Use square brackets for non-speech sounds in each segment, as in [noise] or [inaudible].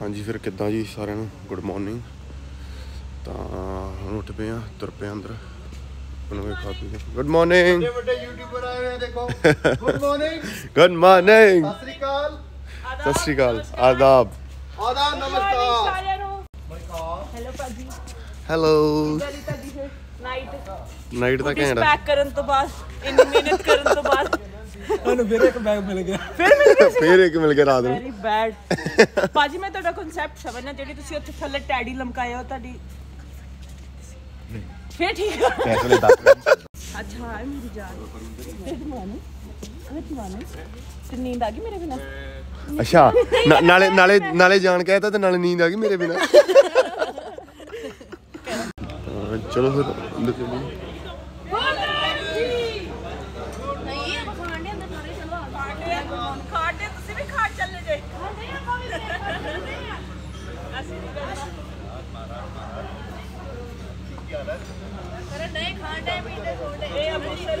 ਹਾਂਜੀ ਫਿਰ ਕਿੱਦਾਂ ਜੀ ਸਾਰਿਆਂ ਨੂੰ? ਗੁੱਡ ਮਾਰਨਿੰਗ ਤਾਂ ਹੁਣ ਉੱਠ ਪਏ ਆ ਤੁਰ ਪਏ ਅੰਦਰ। ਬਣਾਵੇ ਖਾ ਪੀ ਕੇ। ਗੁੱਡ ਮਾਰਨਿੰਗ ਵੱਡੇ ਵੱਡੇ ਯੂਟਿਊਬਰ ਆਏ ਹੋਏ ਆ ਦੇਖੋ। Good morning good morning Sat Sri ਅਕਾਲ। ਸਤਿ ਸ਼੍ਰੀ ਅਕਾਲ। ਆਦਾਬ। ਆਦਾ ਨਮਸਕਾਰ। ਸਾਰਿਆਂ ਨੂੰ। ਹੈਲੋ ਭਾਜੀ। ਨਾਈਟ ਨਾਈਟ ਦਾ ਘੈਂਟ। ਪੈਕ ਕਰਨ ਤੋਂ ਬਾਅਦ ਇੰਨੀ ਮਿਹਨਤ ਕਰਨ ਤੋਂ ਬਾਅਦ। ਤੁਹਾਨੂੰ ਫਿਰ ਇੱਕ ਬੈਗ ਮਿਲ ਗਿਆ। ਫਿਰ ਮਿਲ ਗਿਆ ਫੇਰ ਇੱਕ ਮਿਲ ਗਿਆ ਰਾਤ ਨੂੰ। ਵੈਰੀ ਬੈਡ ਭਾਜੀ ਮੈਂ ਤੁਹਾਡਾ ਕਨਸੈਪਟ ਸਮਝਣਾ ਜਿਹੜੀ ਤੁਸੀਂ ਉੱਥੇ ਥੱਲੇ ਟੈਡੀ ਲਮਕਾਏ ਹੋ ਤੁਹਾਡੀ ਫਿਰ ਠੀਕ ਆ। ਫੈਸਲੇ ਦੱਸ ਅੱਛਾ ਹੈ ਮੇਰੀ ਜਾਨ ਫਿਰ ਜਮਾਨੇ ਫਿਰ ਜਮਾਨੇ ਤੇ ਨੀਂਦ ਆ ਗਈ ਮੇਰੇ ਬਿਨਾ? ਅੱਛਾ ਨਾਲੇ ਨਾਲੇ ਨਾਲੇ ਜਾਣ ਕੇ ਆਇਆ ਤੇ ਨਾਲੇ ਨੀਂਦ ਆ ਗਈ ਮੇਰੇ ਬਿਨਾ। [laughs] ਚਲੋ ਫਿਰ ਅੰਦਰ ਚੱਲੀਏ ਖਾਣੇ ਤੁਸੀਂ ਵੀ ਖਾ ਚੱਲੇ ਜੇ ਅਸੀਂ ਵੀ ਕਰਨਾ ਇਹ Amritsar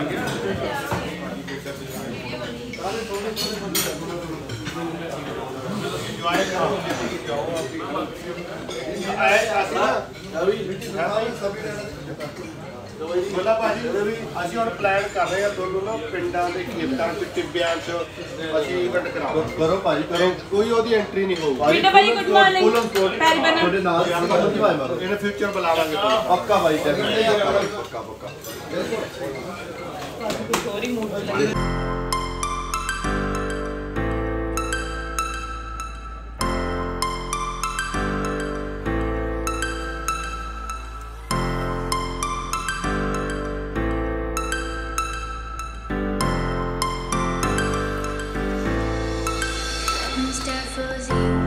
morning good morning good morning good morning ਕੀ ਚੱਕਰ ਲੱਤੀ ਨਹੀਂ ਬੋਲਾ ਭਾਜੀ ਅਸੀਂ ਹੁਣ ਪਲਾਨ ਕਰ ਰਹੇ ਹਾਂ ਦੋਨੋਂ ਨਾ ਪਿੰਡਾਂ ਦੇ ਖੇਤਾਂ ਤੇ ਟਿੱਬਿਆਂ 'ਚ ਅਸੀਂ ਇਵੈਂਟ ਕਰਾਵਾਂਗੇ ਕਰੋ ਭਾਜੀ ਕਰੋ। ਕੋਈ ਉਹਦੀ ਐਂਟਰੀ ਨਹੀਂ ਹੋਊਗੀ। ਵੀਡੀਓ ਭਾਜੀ ਗੁੱਡ ਮਾਰਨਿੰਗ ਪੈਰੀ ਬਣਾ। ਤੁਹਾਡੇ ਨਾਲ ਇਹਨੇ ਫਿਊਚਰ ਬੁਲਾਵਾਂਗੇ ਪੱਕਾ ਭਾਈ ਪੱਕਾ ਪੱਕਾ। ਕਾਫੀ ਕੁਝ ਹੋਰ ਹੀ ਮੂਡ ਲੱਗੇ Mr. Fuzzy.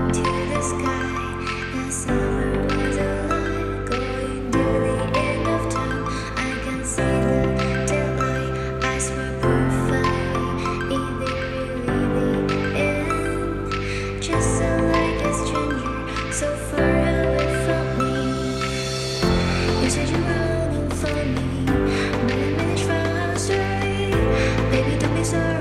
answer.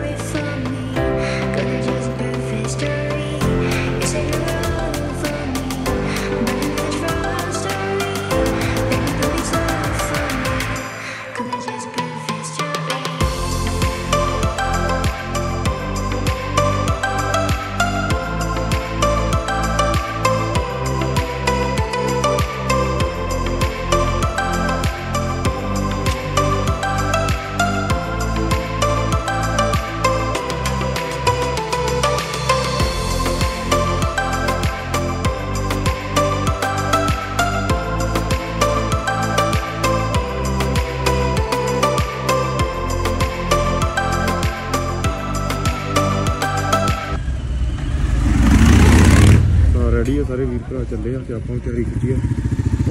ਭਰਾ ਚੱਲੇ ਆ ਤੇ ਆਪਾਂ ਤਿਆਰੀ ਕੀਤੀ ਆ।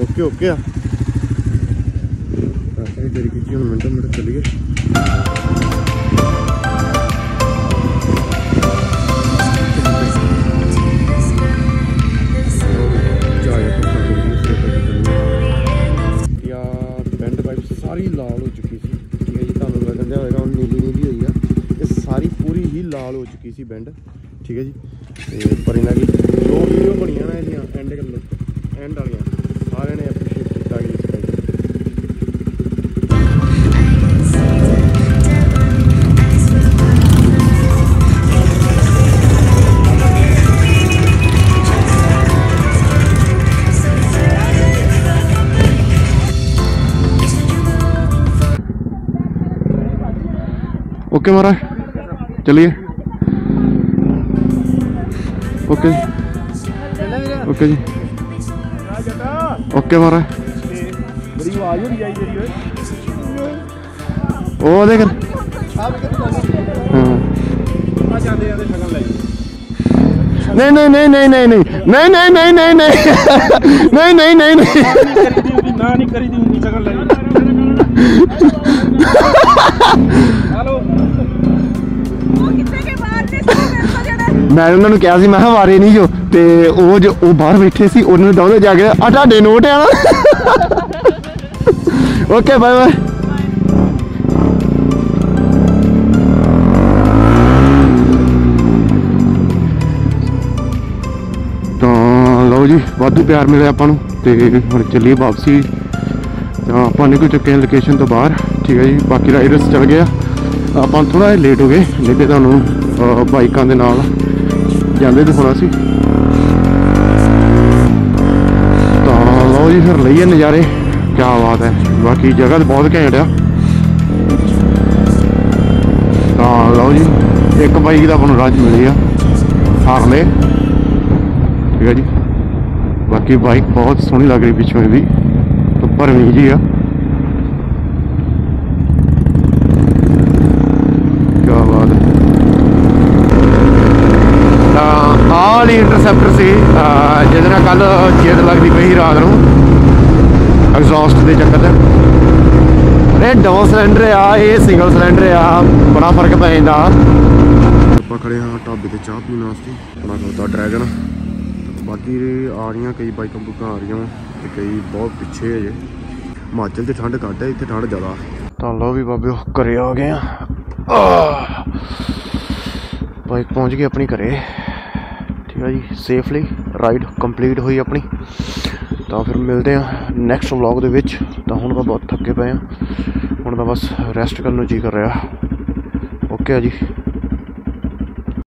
ਓਕੇ ਓਕੇ ਆ। ਆਪਾਂ ਤਿਆਰੀ ਕੀਤੀ ਹੁਣ ਮਿੰਟੋ ਮਿੰਟ ਚੱਲੀਏ। ਬੈਂਡ ਪਾਈਪ ਸਾਰੀ ਲਾਲ ਹੋ ਚੁੱਕੀ ਸੀ। ਠੀਕ ਹੈ ਜੀ, ਤੁਹਾਨੂੰ ਲੱਗਣ ਦਿਆ ਹੋਏਗਾ, ਹੁਣ ਨੀਲੀ ਨੀਲੀ ਹੋਈ ਆ। ਇਹ ਸਾਰੀ ਪੂਰੀ ਹੀ ਲਾਲ ਹੋ ਚੁੱਕੀ ਸੀ ਬੈਂਡ ਠੀਕ ਹੈ ਜੀ। ਤੇ ਪਰ ਇਹਨਾਂ ਦੀ ਜੋ video Oke marah, jeli. Oke, oke. Okay ਮਹਾਰਾਜ ਬੜੀ ਆਵਾਜ਼ ਹੋਣੀ ਚਾਹੀਦੀ ਤੇਰੀ ਓਏ ਉਹ ਦੇਖ। ਹਾਂ। ਆ ਜਾਂਦੇ ਜਾਂਦੇ ਸ਼ਗਨ ਲੈ ਨਹੀਂ ਨਹੀਂ ਨਹੀਂ ਨਹੀਂ ਨਹੀਂ ਨਹੀਂ। ਨਹੀਂ ਨਹੀਂ ਨਹੀਂ ਨਹੀਂ ਨਹੀਂ। ਨਹੀਂ ਨਹੀਂ ਨਹੀਂ ਨਹੀਂ। ਕਰੀਦੀ ਹੁੰਦੀ ਨਾ ਨਹੀਂ ਕਰੀਦੀ ਹੁੰਦੀ ਸ਼ਗਨ ਲੈ ਮੈਂ ਉਹਨਾਂ ਨੂੰ ਕਿਹਾ ਸੀ, ਮੈਂ ਕਿਹਾ, ਵਾਰੇ ਨਹੀਂ ਜੋ। ਤੇ ਉਹ ਜੋ, ਉਹ ਬਾਹਰ ਬੈਠੇ ਸੀ, ਉਹਨਾਂ ਨੂੰ ਦੌੜੇ ਜਾ ਕੇ ਆ ਤੁਹਾਡੇ ਨੋਟ ਆ ਨਾ? ਓਕੇ ਬਾਏ ਬਾਏ ਤਾਂ ਲਓ ਜੀ, ਵਾਧੂ ਪਿਆਰ ਮਿਲਿਆ ਆਪਾਂ ਨੂੰ, ਤੇ ਹੁਣ ਚੱਲੀਏ ਵਾਪਸੀ। ਤਾਂ ਆਪਾਂ ਨਿਕਲ ਚੁੱਕੇ ਹਾਂ ਲੋਕੇਸ਼ਨ ਤੋਂ ਬਾਹਰ, ਠੀਕ ਹੈ ਜੀ, ਬਾਕੀ ਰਾਈਡਰਸ ਚੱਲ ਗਏ ਆ ਆਪਾਂ ਥੋੜਾ ਜਿਹਾ ਲੇਟ ਹੋ ਗਏ ਨਹੀਂ ਤੇ ਤੁਹਾਨੂੰ ਬਾਈਕਾਂ ਦੇ ਨਾਲ। ਜਾਂਦੇ ਦਿਖਾਉਣਾ ਸੀ ਤਾਂ ਲਓ ਜੀ ਫਿਰ ਲਈਏ ਨਜ਼ਾਰੇ। ਕੀ ਬਾਤ ਹੈ। ਬਾਕੀ ਜਗ੍ਹਾ ਤੇ ਬਹੁਤ ਘੈਂਟ ਆ। ਤਾਂ ਲਓ ਜੀ, ਇੱਕ ਬਾਈਕ ਦਾ ਆਪਾਂ ਨੂੰ ਰਾਜ ਮਿਲੀ ਆ ਹਾਰਲੇ ਠੀਕ ਹੈ ਜੀ। ਬਾਕੀ ਬਾਈਕ ਬਹੁਤ ਸੋਹਣੀ ਲੱਗ ਰਹੀ ਪਿੱਛੋਂ ਵੀ। ਉੱਪਰ ਵੀ ਜੀ ਆ ਕੀ ਬਾਤ ਹੈ ਤਾਂ ਆਹ ਵਾਲੀ ਇੰਟਰਸੈਪਟਰ ਸੀ ਜਿਹਦੇ ਨਾਲ ਕੱਲ ਜੇਦ ਲੱਗਦੀ ਪਈ ਰਾਤ ਨੂੰ ਐਗਜ਼ੌਸਟ ਦੇ ਚੱਕਰ ਤੇ। ਇਹ ਡਬਲ ਸਿਲੰਡਰ ਆ ਇਹ ਸਿੰਗਲ ਸਿਲੰਡਰ ਆ ਬੜਾ ਫ਼ਰਕ ਪੈ ਜਾਂਦਾ। ਆਪਾਂ ਖੜੇ ਹਾਂ ਢਾਬੇ ਤੇ ਚਾਹ ਪੀਣ ਵਾਸਤੇ। ਖੋਤਾ ਡਰੈਗਨ। ਬਾਕੀ ਆ ਰਹੀਆਂ ਕਈ ਬਾਈਕਾਂ ਬੁੱਕਾਂ ਆ ਰਹੀਆਂ ਤੇ ਕਈ ਬਹੁਤ ਪਿੱਛੇ ਹੈ ਜੇ। ਹਿਮਾਚਲ 'ਚ ਠੰਡ ਘੱਟ ਹੈ ਇੱਥੇ ਠੰਡ ਜ਼ਿਆਦਾ। ਤਾਂ ਲਓ ਵੀ ਬਾਬਿਓ ਘਰੇ ਆ ਗਏ ਆ। ਬਾਈਕ ਪਹੁੰਚ ਗਈ ਆਪਣੀ ਘਰੇ। ਠੀਕ ਹੈ ਜੀ ਸੇਫਲੀ ਰਾਈਡ ਕੰਪਲੀਟ ਹੋਈ ਆਪਣੀ। ਤਾਂ ਫਿਰ ਮਿਲਦੇ ਆ ਨੈਕਸਟ ਵਲੌਗ ਦੇ ਵਿੱਚ। ਤਾਂ ਹੁਣ ਤਾਂ ਬਹੁਤ ਥੱਕੇ ਪਏ ਆ। ਹੁਣ ਤਾਂ ਬਸ ਰੈਸਟ ਕਰਨ ਨੂੰ ਜੀ ਕਰ ਰਿਹਾ। ਓਕੇ ਆ ਜੀ।